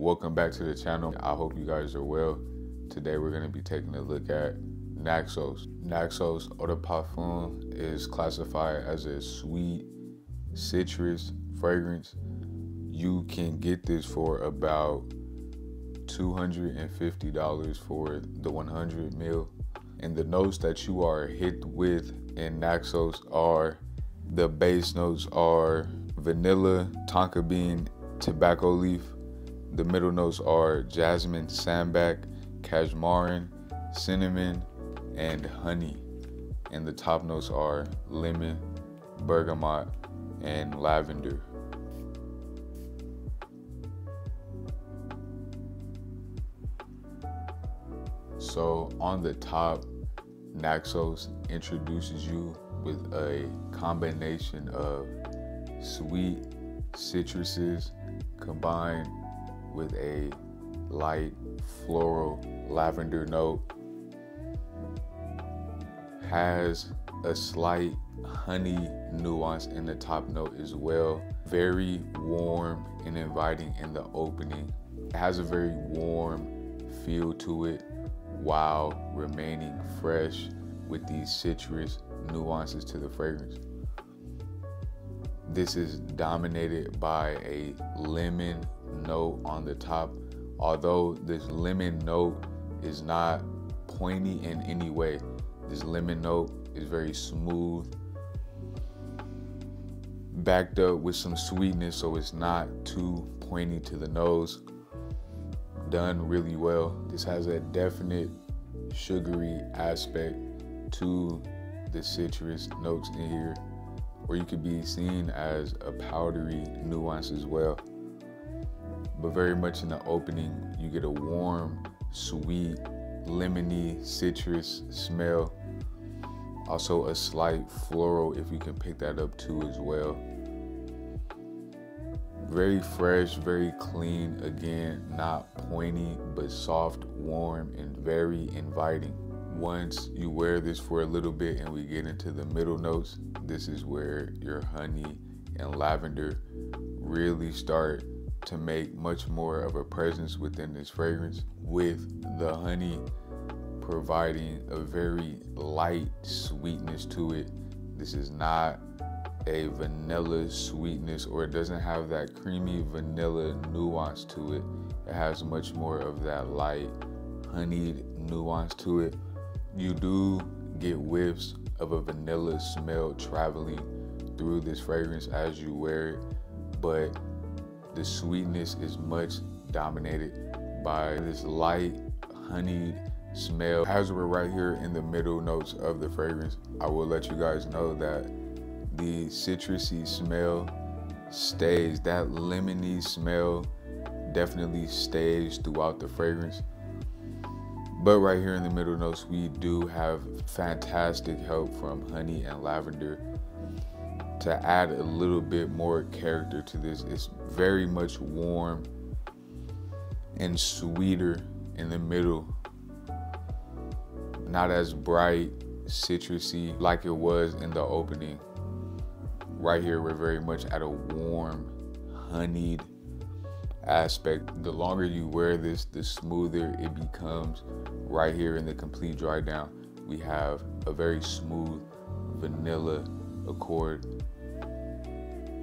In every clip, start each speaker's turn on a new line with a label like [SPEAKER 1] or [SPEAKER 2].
[SPEAKER 1] Welcome back to the channel. I hope you guys are well. Today we're going to be taking a look at Naxos. Naxos Eau de Parfum is classified as a sweet citrus fragrance. You can get this for about $250 for the 100 mil. And the notes that you are hit with in Naxos are the base notes are vanilla, tonka bean, tobacco leaf. The middle notes are jasmine, sambac, cashmere, cinnamon, and honey. And the top notes are lemon, bergamot, and lavender. So on the top, Naxos introduces you with a combination of sweet citruses combined with a light floral lavender note. Has a slight honey nuance in the top note as well. Very warm and inviting in the opening. It has a very warm feel to it while remaining fresh with these citrus nuances to the fragrance. This is dominated by a lemon note on the top. Although this lemon note is not pointy in any way, this lemon note is very smooth, backed up with some sweetness so it's not too pointy to the nose. Done really well. This has a definite sugary aspect to the citrus notes in here, or you could be seen as a powdery nuance as well. But very much in the opening, you get a warm, sweet, lemony, citrus smell. Also, a slight floral if you can pick that up too as well. Very fresh, very clean. Again, not pointy, but soft, warm, and very inviting once you wear this for a little bit and we get into the middle notes, this is where your honey and lavender really start to make much more of a presence within this fragrance with the honey providing a very light sweetness to it. This is not a vanilla sweetness or it doesn't have that creamy vanilla nuance to it. It has much more of that light honeyed nuance to it you do get whiffs of a vanilla smell traveling through this fragrance as you wear it, but the sweetness is much dominated by this light honeyed smell. As we're right here in the middle notes of the fragrance, I will let you guys know that the citrusy smell stays, that lemony smell definitely stays throughout the fragrance. But right here in the middle notes, we do have fantastic help from honey and lavender to add a little bit more character to this. It's very much warm and sweeter in the middle. Not as bright, citrusy like it was in the opening. Right here, we're very much at a warm, honeyed aspect. The longer you wear this, the smoother it becomes. Right here in the complete dry down, we have a very smooth vanilla accord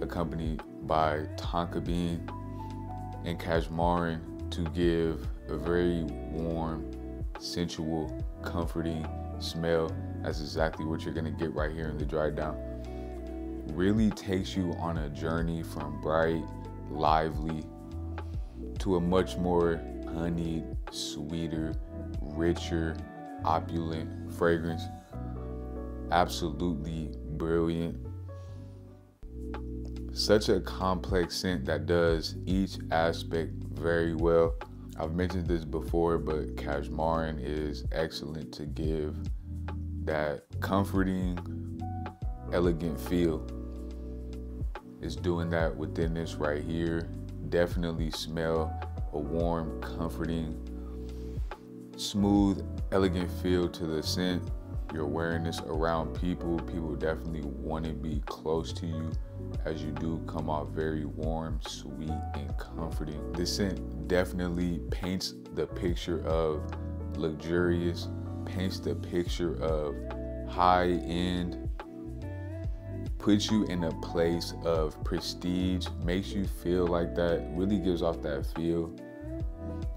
[SPEAKER 1] accompanied by tonka bean and cashmere to give a very warm, sensual, comforting smell. That's exactly what you're gonna get right here in the dry down. Really takes you on a journey from bright, lively, to a much more honeyed, sweeter, richer, opulent fragrance. Absolutely brilliant. Such a complex scent that does each aspect very well. I've mentioned this before, but Cashmere is excellent to give that comforting, elegant feel. It's doing that within this right here definitely smell a warm, comforting, smooth, elegant feel to the scent. Your awareness around people. People definitely want to be close to you as you do come off very warm, sweet, and comforting. This scent definitely paints the picture of luxurious, paints the picture of high end, puts you in a place of prestige, makes you feel like that, really gives off that feel.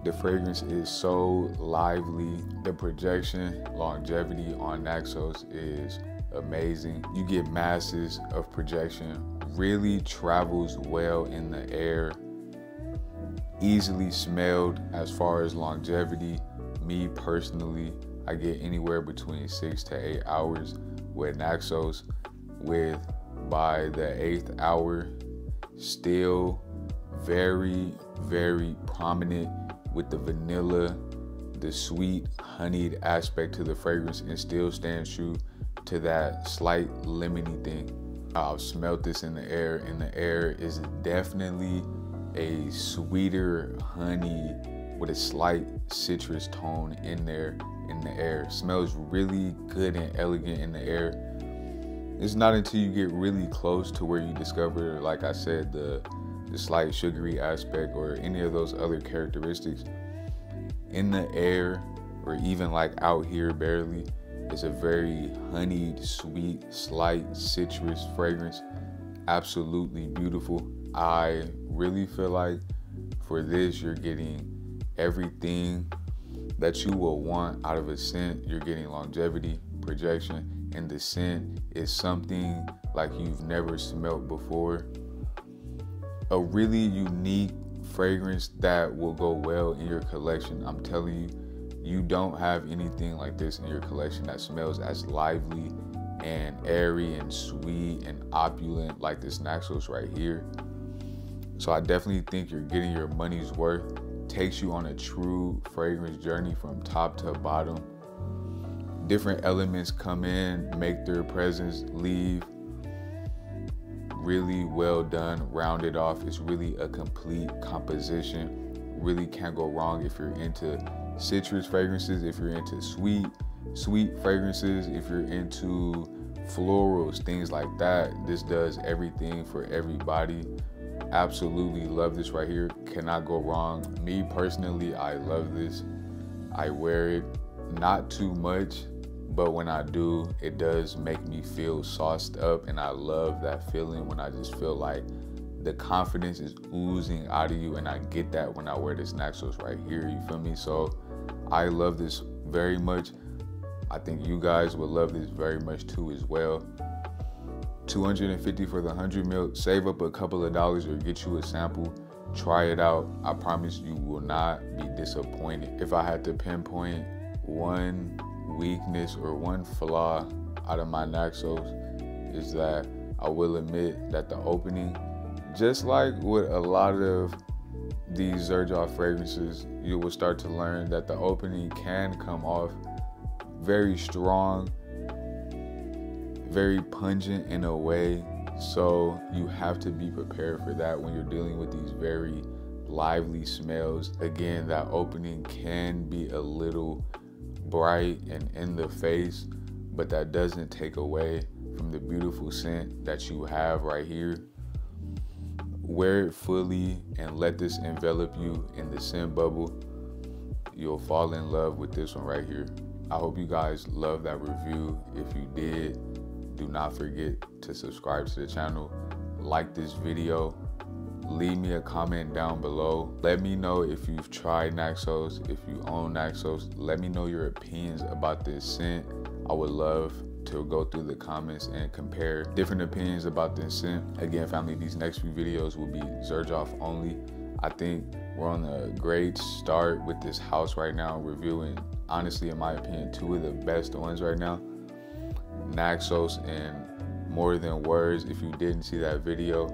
[SPEAKER 1] The fragrance is so lively. The projection, longevity on Naxos is amazing. You get masses of projection, really travels well in the air, easily smelled as far as longevity. Me personally, I get anywhere between six to eight hours with Naxos, with by the eighth hour, still very, very prominent with the vanilla, the sweet, honeyed aspect to the fragrance, and still stands true to that slight lemony thing. I've smelt this in the air, and the air is definitely a sweeter honey with a slight citrus tone in there in the air. Smells really good and elegant in the air. It's not until you get really close to where you discover, like I said, the the slight sugary aspect or any of those other characteristics in the air or even like out here barely it's a very honeyed sweet slight citrus fragrance. Absolutely beautiful. I really feel like for this you're getting everything that you will want out of a scent. You're getting longevity projection and the scent is something like you've never smelt before. A really unique fragrance that will go well in your collection. I'm telling you, you don't have anything like this in your collection that smells as lively and airy and sweet and opulent like this Naxos right here. So I definitely think you're getting your money's worth. Takes you on a true fragrance journey from top to bottom different elements come in, make their presence leave. Really well done, rounded off. It's really a complete composition. Really can't go wrong if you're into citrus fragrances, if you're into sweet, sweet fragrances, if you're into florals, things like that. This does everything for everybody. Absolutely love this right here. Cannot go wrong. Me personally, I love this. I wear it not too much but when I do, it does make me feel sauced up, and I love that feeling when I just feel like the confidence is oozing out of you, and I get that when I wear this Naxos right here. You feel me? So I love this very much. I think you guys would love this very much too as well. 250 for the 100 mil. Save up a couple of dollars or get you a sample. Try it out. I promise you will not be disappointed. If I had to pinpoint one weakness or one flaw out of my Naxos is that I will admit that the opening, just like with a lot of these Xerjoff fragrances, you will start to learn that the opening can come off very strong, very pungent in a way. So you have to be prepared for that when you're dealing with these very lively smells. Again, that opening can be a little bright and in the face, but that doesn't take away from the beautiful scent that you have right here. Wear it fully and let this envelop you in the scent bubble. You'll fall in love with this one right here. I hope you guys love that review. If you did, do not forget to subscribe to the channel, like this video, leave me a comment down below. Let me know if you've tried Naxos, if you own Naxos. Let me know your opinions about this scent. I would love to go through the comments and compare different opinions about this scent. Again, family, these next few videos will be Xerjoff only. I think we're on a great start with this house right now, reviewing, honestly, in my opinion, two of the best ones right now. Naxos and More Than Words. If you didn't see that video,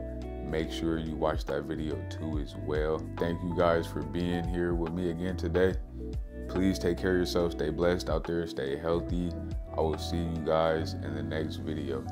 [SPEAKER 1] make sure you watch that video too as well. Thank you guys for being here with me again today. Please take care of yourself. Stay blessed out there. Stay healthy. I will see you guys in the next video.